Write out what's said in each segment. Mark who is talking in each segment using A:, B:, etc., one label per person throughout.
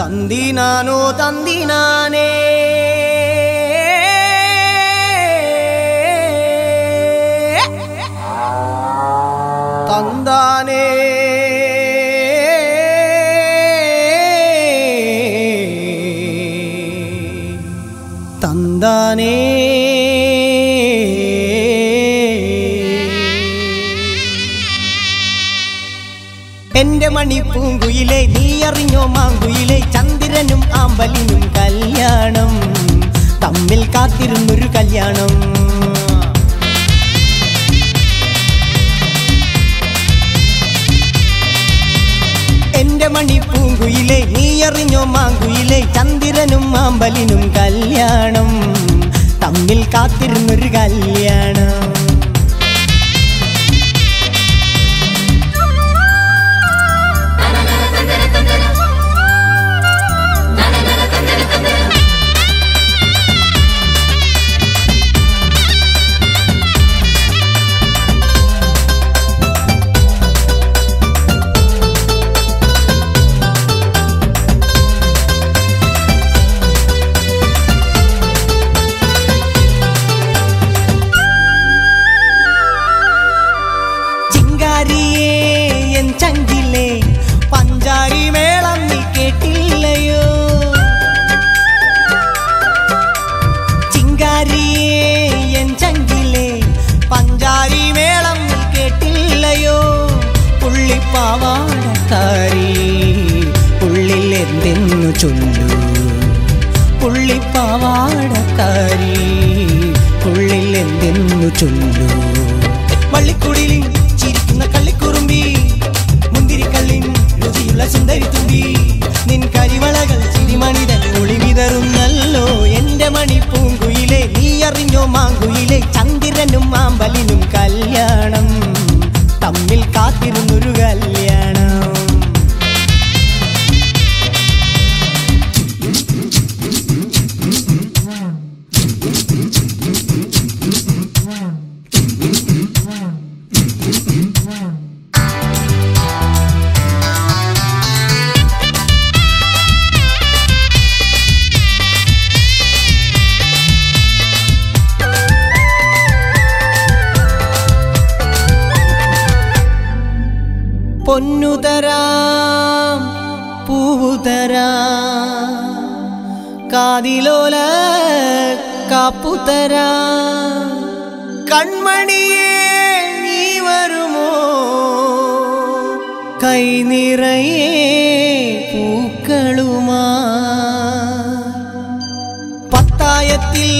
A: ತಂದಿನಾನೋ ತಂದಿನಾನೇ ತಂದಾನೇ ತಂದಾನೇ എന്റെ മണിപ്പൂങ്കുയിലെ നീ അറിഞ്ഞോ മാങ്കുയിലെ ചന്ദ്രനും ആമ്പലിനും കല്യാണം. തമ്മിൽ കാത്തിരുന്നൊരു കല്യാണം. എന്റെ മണിപ്പൂങ്കുയിലെ നീ അറിഞ്ഞോ മാങ്കുയിലെ ചന്ദ്രനും ആമ്പലിനും പുള്ളിപ്പാവാടക്കാരി ഉള്ളിൽ എന്തെന്നു ചൊല്ലൂ. പുള്ളിപ്പാവാടക്കാരി ഉള്ളിൽ എന്തെന്നു ചൊല്ലു. വള്ളിക്കുടിലിൻ ചിരിക്കുന്ന കള്ളിക്കുറുമ്പി മുന്തിരിക്കള്ളിൻ രുചിയുള്ള സുന്ദരി തുമ്പി. നിൻ കരിവളകൾ ചിരിമണിതൻ ഒളി വിതറുന്നല്ലോ. എന്റെ മണിപ്പൂങ്കുയിലെ നീ അറിഞ്ഞോ മാങ്കുയിലെ ചന്ദ്രനും മാമ്പലിനും കല്യാണം. പൊന്നുതരാം പൂവുതരാം. കാതിലോല കാപ്പുതരാം. കൺമണിയേ നീ വരുമോ? കൈ നിറയേ പൂക്കളുമാ. പത്തായത്തിൽ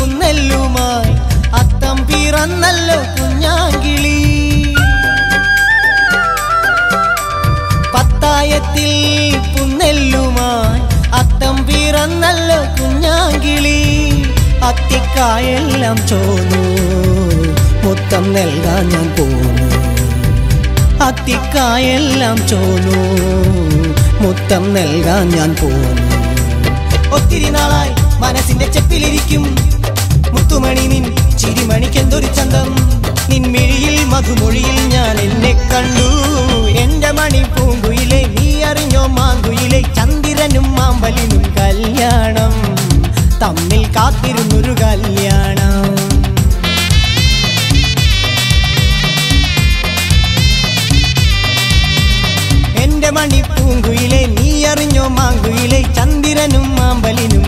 A: പുന്നല്ലുമായി അത്തം പിറന്നല്ലോ പത്തായത്തിൽ പുന്നെല്ലുമായി അത്തം പിറന്നല്ല കുഞ്ഞാങ്കിളി. അത്തിക്കായെല്ലാം ചോന്നു. മുത്തം നൽകാൻ ഞാൻ പോന്നു. അത്തിക്കായെല്ലാം ചോന്നു. മുത്തം നൽകാൻ ഞാൻ പോന്നു. ഒത്തിരി നാളായി മനസ്സിന്റെ ചെപ്പിലിരിക്കും. മുത്തുമണി നിൻ ചിരിമണിക്കെന്തൊരു ചന്തം. നിൻ മിഴിയിൽ മധുമൊഴിയിൽ ഞാൻ എന്നെ കണ്ടു. എന്റെ മണി മാങ്കുയിലെ ചന്ദ്രനും മാമ്പലിനും കല്യാണം. തമ്മിൽ കാത്തിരുന്നൊരു കല്യാണം. എന്റെ മണിപ്പൂങ്കുയിലെ നീ അറിഞ്ഞോ മാങ്കുയിലെ ചന്ദ്രനും മാമ്പലിനും